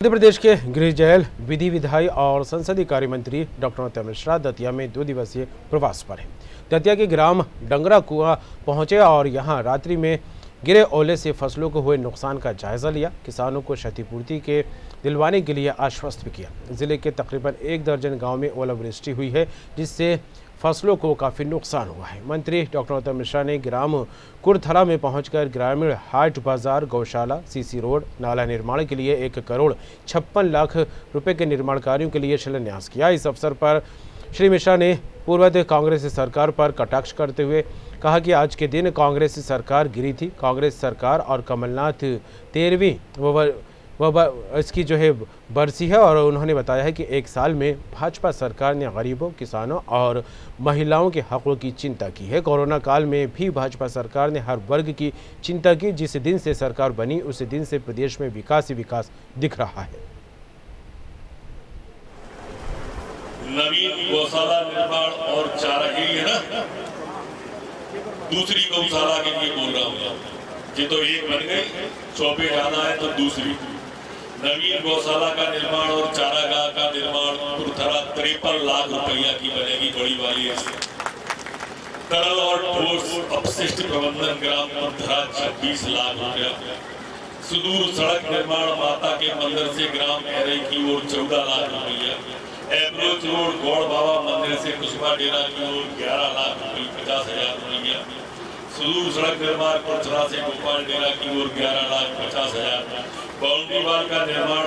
मध्य प्रदेश के गृह जेल विधि विधायी और संसदीय कार्य मंत्री डॉक्टर नरोत्तम मिश्रा दतिया में दो दिवसीय प्रवास पर हैं। दतिया के ग्राम डंगरा कुआ पहुँचे और यहाँ रात्रि में गिरे ओले से फ़सलों को हुए नुकसान का जायजा लिया। किसानों को क्षतिपूर्ति के दिलवाने के लिए आश्वस्त भी किया। ज़िले के तकरीबन एक दर्जन गाँव में ओलावृष्टि हुई है, जिससे फ़सलों को काफ़ी नुकसान हुआ है। मंत्री डॉक्टर नरोत्तम मिश्रा ने ग्राम कुरथला में पहुंचकर ग्रामीण हाट बाज़ार, गौशाला, सीसी रोड, नाला निर्माण के लिए एक करोड़ छप्पन लाख रुपए के निर्माण कार्यों के लिए शिलान्यास किया। इस अवसर पर श्री मिश्रा ने पूर्वत कांग्रेस सरकार पर कटाक्ष करते हुए कहा कि आज के दिन कांग्रेस सरकार गिरी थी। कांग्रेस सरकार और कमलनाथ तेरहवीं व वह इसकी जो है बरसी है और उन्होंने बताया है कि एक साल में भाजपा सरकार ने गरीबों, किसानों और महिलाओं के हकों की चिंता की है। कोरोना काल में भी भाजपा सरकार ने हर वर्ग की चिंता की। जिस दिन से सरकार बनी, उस दिन से प्रदेश में विकास ही विकास दिख रहा है। नवीन गौशाला निर्माण और चारा के लिए ना। दूसरी गौशाला के लिए बोल रहा हूँ ये तो एक बन गई चौबे जाना है तो दूसरी। नवीन गौशाला का निर्माण और चारागाह का निर्माण, पुरथरा तिरपन लाख रुपया की बनेगी बड़ी वाली है तरल और ठोस अपशिष्ट प्रबंधन ग्राम पुरथरा, छब्बीस लाख रुपया। सुदूर सड़क निर्माण माता के मंदिर से ग्राम एरे की ओर चौदह लाख रुपया एप्रोच रोड गौड़ बाबा मंदिर से कुशवा डेरा की ओर ग्यारह लाख पचास हज़ार रुपया सुदूर सड़क निर्माण पुरथरा से गोपाल डेरा की ओर ग्यारह लाख पचास हज़ार बाउंड्री वाल का निर्माण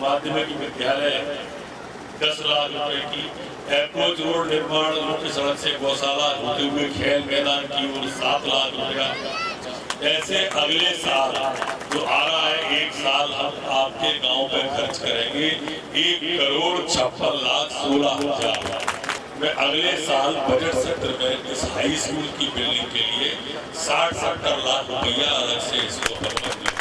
माध्यमिक विद्यालय दस लाख रुपए की। अप्रोच रोड निर्माण मुख्य सड़क से गौशाला होते हुए खेल मैदान की ओर सात लाख रुपया ऐसे अगले साल जो आ रहा है, एक साल हम आपके गाँव पे खर्च करेंगे। एक करोड़ छप्पन लाख सोलह हज़ार। मैं अगले साल बजट सत्र में इस हाई स्कूल की बिल्डिंग के लिए साठ सत्तर लाख रुपया अलग से इसको पर